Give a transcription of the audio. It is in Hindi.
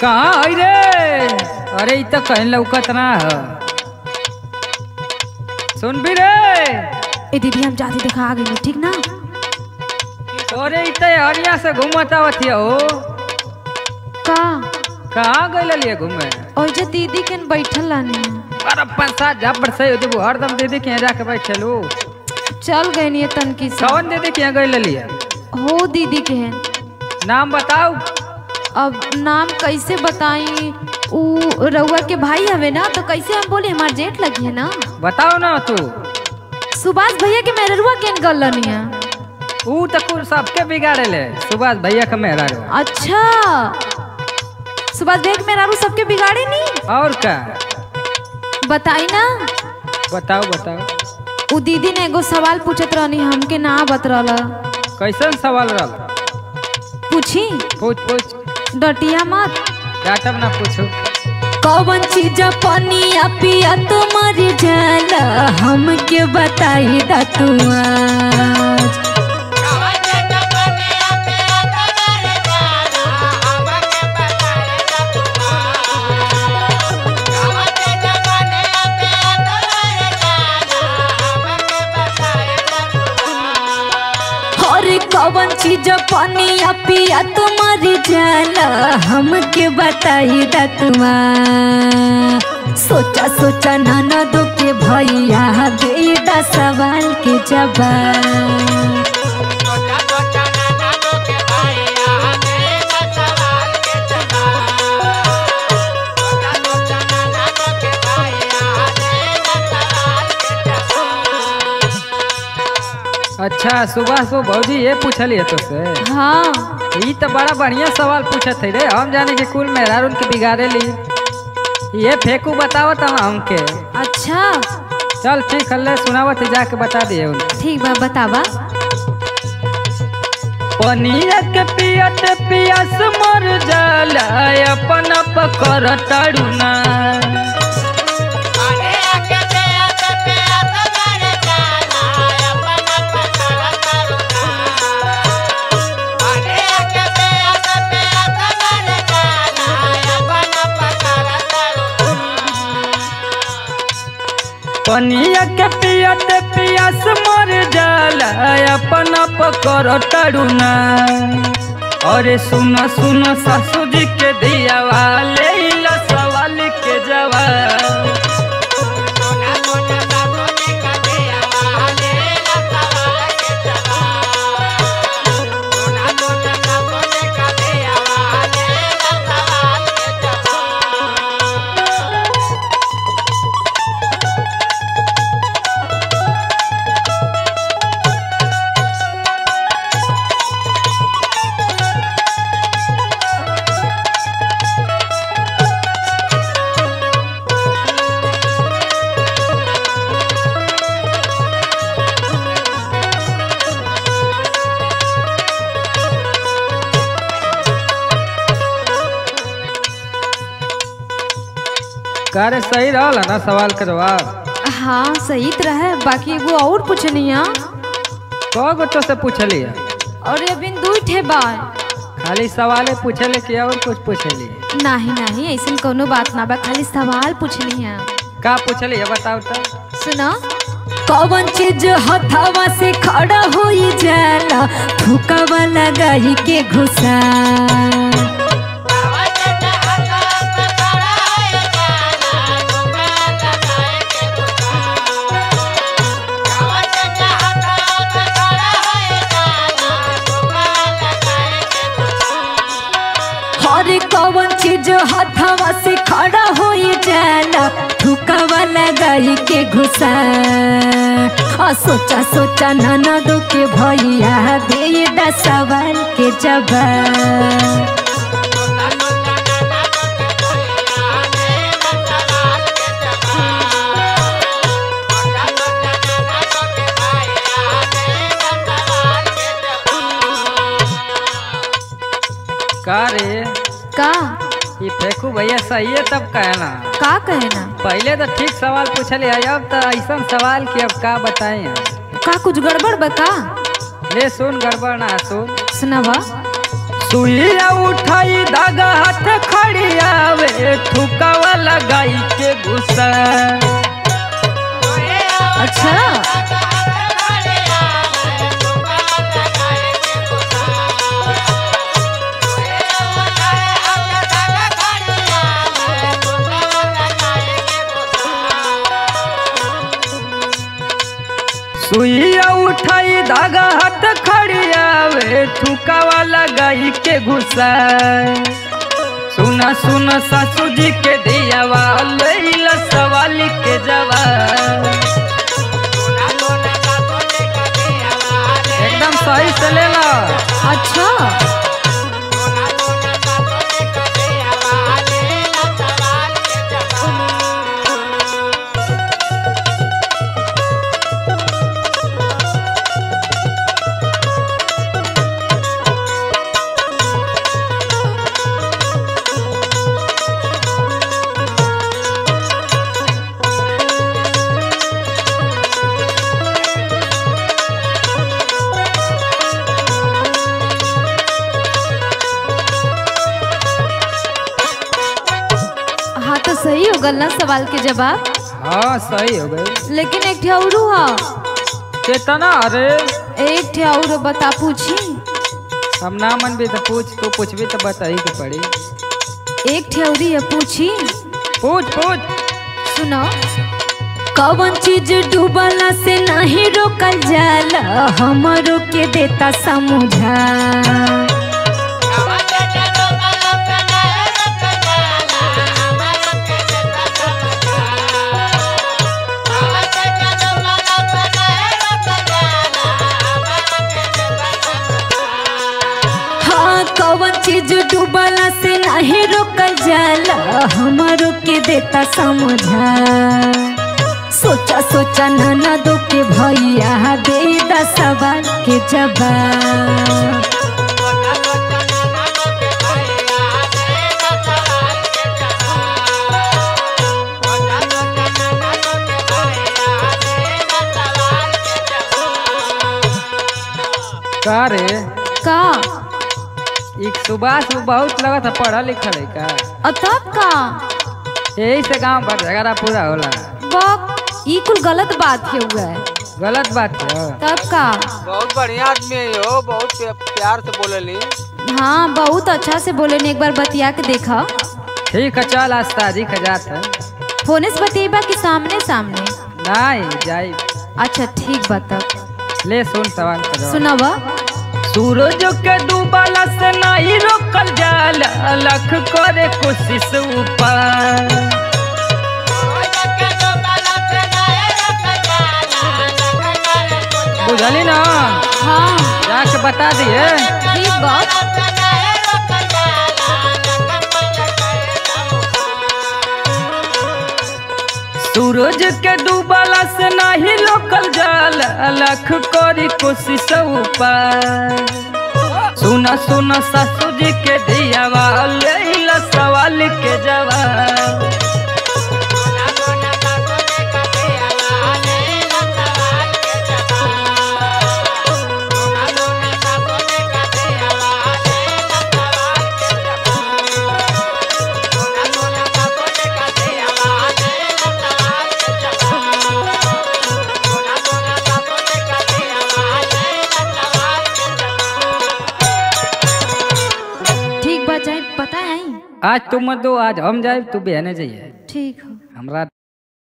कहाँ? आई रे अरे इ तो कहीं लौकत ना है। सुन भी रे। ए दीदी हम जाती देखा आ गई ठीक ना? अरे इ तो हरिया से घूमत आवत हो। का कहाँ लिए घूमे? और जे दीदी के बैठल लानी। अरे पैसा जब से हो जब हरदम दीदी के जाके बैठलू। चल गए नहीं तनकी कौन दीदी के लिए? हो दीदी के। नाम बताओ। अब नाम कैसे बताई? उ रउआ के भाई हवे ना तो कैसे हम बोले हमार जेठ लगी है ना? बताओ ना तू। सुभाष भैया के मेहरुआ के गलनिया ऊ तो कुल सबके बिगाड़े ले सुभाष भैया का मेहरा अच्छा। सुभाष भैया के मेहरारू सबके बिगाड़े नहीं और का? बताई ना। बताओ बताओ। उ दीदी ने एगो सवाल पूछत रहनी हमके ना बतरल। कैसन सवाल रहा पूछी? पूछ पूछ। डटिया मत। डाटम ना पूछो। कौन चीज़ पनिया पिया तुम्हार जाला हमके बताई दा चीज़ पनिया पिया, तुम्हार जाला हमके बताई दतुआ तुआ सोचा सोचा नाना दो के भैया दा सवाल के जवाब। अच्छा सुभाष वो भौजी ये पूछलिए तो से हाँ। ई तो बड़ा बढ़िया सवाल पूछत है रे हम जाने के कुल मेहरार उनके बिगाड़े ली। ये फेंकू बतावत हम हमके। अच्छा। चल ठीक हल्ले सुनावत जाके बता दिए उनके ठीक बा बतावा पनिया के पियत पियास मर जाला अपन पकड़ ताड़ुना पनिया के पियत पियास मर जाला अपन पकड़ तरुना अरे सुन सुन, सासू जी के दिया वाले सवाल के जवाब। कार्य सही रहल ना सवाल के जवाब हाँ सही तो रहे बाकी एगो और पूछनिया कौ गो तो से पूछली और अभी दू ठे बा खाली सवाले पूछले कि और कुछ पूछली नहीं नहीं ऐसा कोनो बात ना बा खाली सवाल पूछनी है। का पूछली है बताओ तो। सुना। कौन चीज़ हथवा से खड़ा हो जाला फुकावा लगाई के घुसा। फुकावा लगाई के घुसा। सोचा सोचा नाना दो के भैया दे सवाल के जवाब। का रे? का? ये फेंकू भैया सही है तब कहना। का कहना? पहले तो ठीक सवाल पूछली अब तो ऐसा सवाल कि अब का बताएँ। का कुछ गड़बड़ बता? ले सुन गड़बड़ ना सुन सुनावा। सुइया उठाई धागा हाथ खड़ियावे ठुकावा लगाई के गुस्सा अच्छा। सुइया उठाई धागा हाथ खड़ियावे ठुकावा लगाई के घुसा सुना सुना सासू जी के दियावा लैला सवाल के जवाब। एकदम सही से लेला। अच्छा। गल ना सवाल के जवाब? हाँ सही हो गई। लेकिन एक ठौरू हा। केतना अरे। एक ठौरू बता पूछी। हम ना मन भी तो पूछ तू पूछबी तो बताई के पड़ी। एक ठौरी है पूछी। पूछ पूछ। सुनो। कौन चीज़ डूबला से नहीं रोकल जाला? हमरो के देता समझा। रोकल जाला हमरो के देता समझा। सोचा सोचा नाना दो के भैया दे सवाल के जवाब। का रे? का? एक सुभाष में बहुत लगा था पढ़ा लिखा है का। और तब का? यही से गाँव भर झगड़ा पूरा होला। बक ई कुल गलत बात है हुआ है। गलत बात है तब का? बहुत बढ़िया आदमी है हो बहुत प्यार से बोलेली। हाँ बहुत अच्छा से बोले ने एक बार बतिया के देखा। ठीक है चल आज शादी का जात है। फोने से बतिएबा कि सामने सामने? नहीं जाई। अच्छा ठीक बता। ले सुन सवाल का जवाब। सुनावा। सूरज के डूबाला से नहीं रोकल जाला लख करे कोशिश ऊपर बुझली ना? हाँ। जाके बता दिए। ठीक बा सूरज के डूबला से नहीं लोकल जाल लख करी कोशिश उपाय। सुना सुना सासू जी के दियावा आज तुम मत दो आज हम जाए तू बहने जाइए। ठीक है। हमरा